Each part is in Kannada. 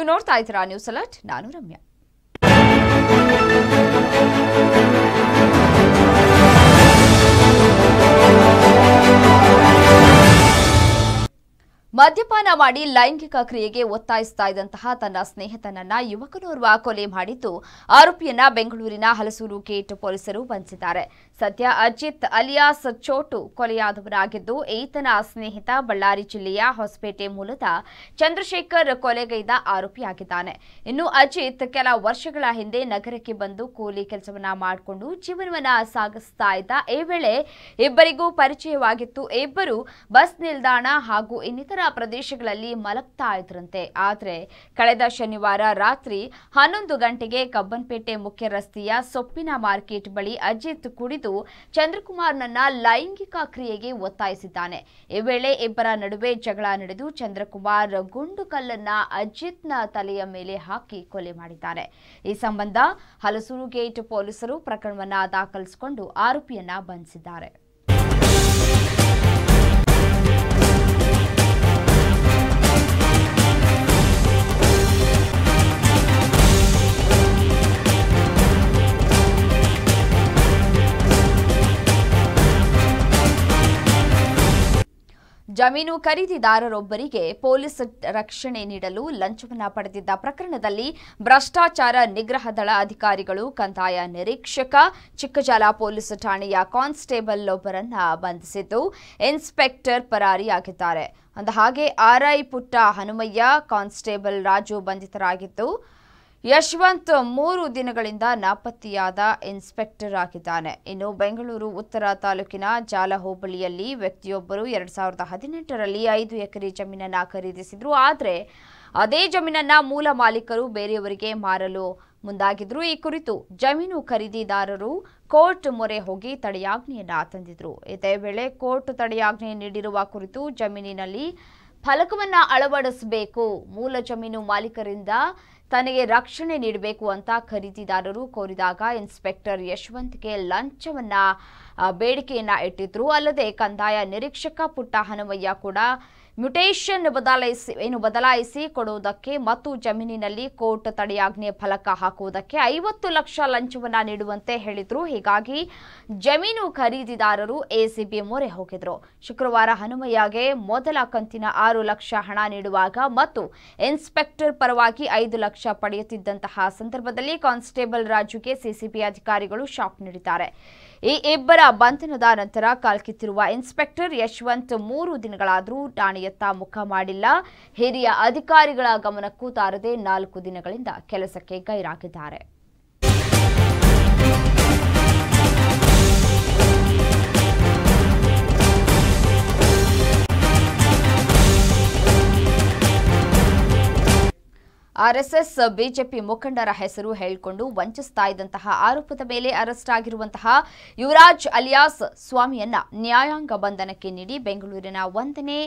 ನೀವು ನೋಡ್ತಾ ಇದ್ದೀರಾ ನ್ಯೂಸ್ ಅಲರ್ಟ್? ನಾನು ರಮ್ಯಾ. ಮದ್ಯಪಾನ ಮಾಡಿ ಲೈಂಗಿಕ ಕ್ರಿಯೆಗೆ ಒತ್ತಾಯಿಸ್ತಾ ಇದ್ದಂತಹ ತನ್ನ ಸ್ನೇಹಿತನನ್ನ ಯುವಕನೋರ್ವ ಕೊಲೆ ಮಾಡಿದ್ದು ಆರೋಪಿಯನ್ನ ಬೆಂಗಳೂರಿನ ಹಲಸೂರು ಗೇಟ್ ಪೊಲೀಸರು ಬಂಧಿಸಿದ್ದಾರೆ. ಸದ್ಯ ಅಜಿತ್ ಅಲಿಯಾಸ್ ಚೋಟು ಕೊಲೆಯಾದವರಾಗಿದ್ದು, ಈತನ ಸ್ನೇಹಿತ ಬಳ್ಳಾರಿ ಜಿಲ್ಲೆಯ ಹೊಸಪೇಟೆ ಮೂಲದ ಚಂದ್ರಶೇಖರ್ ಕೊಲೆಗೈದ ಆರೋಪಿಯಾಗಿದ್ದಾನೆ. ಇನ್ನು ಅಜಿತ್ ಕೆಲ ವರ್ಷಗಳ ಹಿಂದೆ ನಗರಕ್ಕೆ ಬಂದು ಕೂಲಿ ಕೆಲಸವನ್ನ ಮಾಡಿಕೊಂಡು ಜೀವನವನ್ನ ಸಾಗಿಸ್ತಾ ಇದ್ದ ಈ ವೇಳೆ ಇಬ್ಬರಿಗೂ ಪರಿಚಯವಾಗಿತ್ತು. ಇಬ್ಬರು ಬಸ್ ನಿಲ್ದಾಣ ಹಾಗೂ ಇನ್ನಿತರ ಪ್ರದೇಶಗಳಲ್ಲಿ ಮಲಗ್ತಾ ಇದ್ರಂತೆ ಆದರೆ ಕಳೆದ ಶನಿವಾರ ರಾತ್ರಿ ಹನ್ನೊಂದು ಗಂಟೆಗೆ ಕಬ್ಬನ್ಪೇಟೆ ಮುಖ್ಯ ರಸ್ತೆಯ ಸೊಪ್ಪಿನ ಮಾರ್ಕೆಟ್ ಬಳಿ ಅಜಿತ್ ಕುಡಿದು ಚಂದ್ರಕುಮಾರ್ನನ್ನ ಲೈಂಗಿಕ ಕ್ರಿಯೆಗೆ ಒತ್ತಾಯಿಸಿದ್ದಾನೆ. ಈ ವೇಳೆ ಇಬ್ಬರ ನಡುವೆ ಜಗಳ ನಡೆದು ಚಂದ್ರಕುಮಾರ್ ಗುಂಡು ಕಲ್ಲನ್ನ ಅಜಿತ್ನ ತಲೆಯ ಮೇಲೆ ಹಾಕಿ ಕೊಲೆ ಮಾಡಿದ್ದಾರೆ. ಈ ಸಂಬಂಧ ಹಲಸೂರು ಗೇಟ್ ಪೊಲೀಸರು ಪ್ರಕರಣವನ್ನ ದಾಖಲಿಸಿಕೊಂಡು ಆರೋಪಿಯನ್ನ ಬಂಧಿಸಿದ್ದಾರೆ. ಜಮೀನು ಖರೀದಿದಾರರೊಬ್ಬರಿಗೆ ಪೊಲೀಸ್ ರಕ್ಷಣೆ ನೀಡಲು ಲಂಚವನ್ನು ಪಡೆದಿದ್ದ ಪ್ರಕರಣದಲ್ಲಿ ಭ್ರಷ್ಟಾಚಾರ ನಿಗ್ರಹ ದಳ ಅಧಿಕಾರಿಗಳು, ಕಂದಾಯ ನಿರೀಕ್ಷಕ, ಚಿಕ್ಕಜಾಲ ಪೊಲೀಸ್ ಠಾಣೆಯ ಕಾನ್ಸ್ಟೇಬಲ್ ಒಬ್ಬರನ್ನ ಬಂಧಿಸಿದ್ದು ಇನ್ಸ್ಪೆಕ್ಟರ್ ಪರಾರಿಯಾಗಿದ್ದಾರೆ. ಅಂದ ಹಾಗೆ ಆರ್ಐ ಪುಟ್ಟ ಹನುಮಯ್ಯ ಕಾನ್ಸ್ಟೇಬಲ್ ರಾಜು ಬಂಧಿತರಾಗಿದ್ದು ಯಶವಂತ್ ಮೂರು ದಿನಗಳಿಂದ ನಾಪತ್ತೆಯಾದ ಇನ್ಸ್ಪೆಕ್ಟರ್ ಆಗಿದ್ದಾನೆ. ಇನ್ನು ಬೆಂಗಳೂರು, ಉತ್ತರ ತಾಲೂಕಿನ ಜಾಲ ಹೋಬಳಿಯಲ್ಲಿ ವ್ಯಕ್ತಿಯೊಬ್ಬರು ಎರಡ್ ಸಾವಿರದ ಹದಿನೆಂಟರಲ್ಲಿ ಐದು ಎಕರೆ ಜಮೀನನ್ನ ಖರೀದಿಸಿದ್ರು. ಆದರೆ ಅದೇ ಜಮೀನನ್ನ ಮೂಲ ಮಾಲೀಕರು ಬೇರೆಯವರಿಗೆ ಮಾರಲು ಮುಂದಾಗಿದ್ರು. ಈ ಕುರಿತು ಜಮೀನು ಖರೀದಿದಾರರು ಕೋರ್ಟ್ ಮೊರೆ ಹೋಗಿ ತಡೆಯಾಜ್ಞೆಯನ್ನ ತಂದಿದ್ರು. ಇದೇ ವೇಳೆ ಕೋರ್ಟ್ ತಡೆಯಾಜ್ಞೆ ನೀಡಿರುವ ಕುರಿತು ಜಮೀನಿನಲ್ಲಿ ಫಲಕವನ್ನ ಅಳವಡಿಸಬೇಕು. ಮೂಲ ಜಮೀನು ಮಾಲೀಕರಿಂದ ತನಗೆ ರಕ್ಷಣೆ ನೀಡಬೇಕು ಅಂತ ಖರೀದಿದಾರರು ಕೋರಿದಾಗ ಇನ್ಸ್ಪೆಕ್ಟರ್ ಯಶವಂತ್ಗೆ ಲಂಚವನ್ನ ಬೇಡಿಕೆಯನ್ನ ಇಟ್ಟಿದ್ರು. ಅಲ್ಲದೆ ಕಂದಾಯ ನಿರೀಕ್ಷಕ ಪುಟ್ಟ ಹನುಮಯ್ಯ ಕೂಡ ಮ್ಯುಟೇಷನ್ ಬದಲಾಯಿಸಿ ಏನು ಬದಲಾಯಿಸಿ ಕೊಡುವುದಕ್ಕೆ ಮತ್ತು ಜಮೀನಿನಲ್ಲಿ ಕೋರ್ಟ್ ತಡೆಯಾಜ್ಞೆ ಫಲಕ ಹಾಕುವುದಕ್ಕೆ ಐವತ್ತು ಲಕ್ಷ ಲಂಚವನ್ನು ನೀಡುವಂತೆ ಹೇಳಿದ್ರು. ಹೀಗಾಗಿ ಜಮೀನು ಖರೀದಿದಾರರು ಎಸಿಬಿ ಮೊರೆ ಹೋಗಿದ್ರು. ಶುಕ್ರವಾರ ಹನುಮಯ್ಯಗೆ ಮೊದಲ ಕಂತಿನ ಆರು ಲಕ್ಷ ಹಣ ನೀಡುವಾಗ ಮತ್ತು ಇನ್ಸ್ಪೆಕ್ಟರ್ ಪರವಾಗಿ ಐದು ಲಕ್ಷ ಪಡೆಯುತ್ತಿದ್ದಂತಹ ಸಂದರ್ಭದಲ್ಲಿ ಕಾನ್ಸ್ಟೇಬಲ್ ರಾಜುಗೆ ಸಿಸಿಬಿ ಅಧಿಕಾರಿಗಳು ಶಾಕ್ ನೀಡಿದ್ದಾರೆ. ಈ ಇಬ್ಬರ ಬಂಧನದ ನಂತರ ಕಾಲ್ಕಿತ್ತಿರುವ ಇನ್ಸ್ಪೆಕ್ಟರ್ ಯಶವಂತ್ ಮೂರು ದಿನಗಳಾದರೂ ಠಾಣೆಯತ್ತ ಮುಖ ಮಾಡಿಲ್ಲ. ಹಿರಿಯ ಅಧಿಕಾರಿಗಳ ಗಮನಕ್ಕೂ ತಾರದೆ ನಾಲ್ಕು ದಿನಗಳಿಂದ ಕೆಲಸಕ್ಕೆ ಗೈರಾಗಿದ್ದಾರೆ. ಆರ್ಎಸ್ಎಸ್ ಬಿಜೆಪಿ ಮುಖಂಡರ ಹೆಸರು ಹೇಳಿಕೊಂಡು ವಂಚಿಸ್ತಾ ಇದ್ದಂತಹ ಆರೋಪದ ಮೇಲೆ ಅರೆಸ್ಟ್ ಆಗಿರುವಂತಹ ಯುವರಾಜ್ ಅಲಿಯಾಸ್ ಸ್ವಾಮಿಯನ್ನ ನ್ಯಾಯಾಂಗ ಬಂಧನಕ್ಕೆ ನೀಡಿ ಬೆಂಗಳೂರಿನ ಒಂದನೇ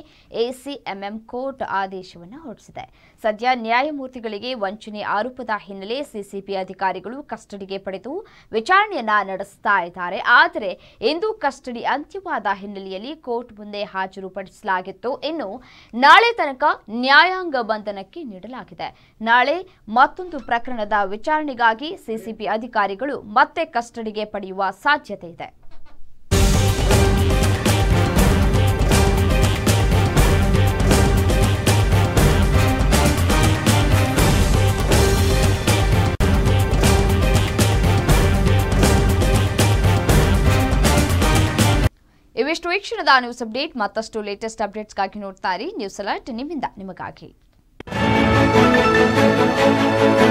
ಎಸಿಎಂಎಂ ಕೋರ್ಟ್ ಆದೇಶವನ್ನು ಹೊರಡಿಸಿದೆ. ಸದ್ಯ ನ್ಯಾಯಮೂರ್ತಿಗಳಿಗೆ ವಂಚನೆ ಆರೋಪದ ಹಿನ್ನೆಲೆ ಸಿಸಿಬಿ ಅಧಿಕಾರಿಗಳು ಕಸ್ಟಡಿಗೆ ಪಡೆದು ವಿಚಾರಣೆಯನ್ನ ನಡೆಸ್ತಾ ಇದ್ದಾರೆ. ಆದರೆ ಇಂದು ಕಸ್ಟಡಿ ಅಂತ್ಯವಾದ ಹಿನ್ನೆಲೆಯಲ್ಲಿ ಕೋರ್ಟ್ ಮುಂದೆ ಹಾಜರುಪಡಿಸಲಾಗಿತ್ತು. ಇನ್ನು ನಾಳೆ ತನಕ ನ್ಯಾಯಾಂಗ ಬಂಧನಕ್ಕೆ ನೀಡಲಾಗಿದೆ. ನಾಳೆ ಮತ್ತೊಂದು ಪ್ರಕರಣದ ವಿಚಾರಣೆಗಾಗಿ ಸಿಸಿಬಿ ಅಧಿಕಾರಿಗಳು ಮತ್ತೆ ಕಸ್ಟಡಿಗೆ ಪಡೆಯುವ ಸಾಧ್ಯತೆ ಇದೆ. ಇವಿಷ್ಟು ವೀಕ್ಷಣದ ಕ್ಷಣದ ನ್ಯೂಸ್ ಅಪ್ಡೇಟ್. ಮತ್ತಷ್ಟು ಲೇಟೆಸ್ಟ್ ಅಪ್ಡೇಟ್ಸ್ಗಾಗಿ ನೋಡ್ತಾ ಇರಿ. ನ್ಯೂಸ್ ಅಲರ್ಟ್ ನಿಮ್ಮಿಂದ, ನಿಮಗಾಗಿ. thank you.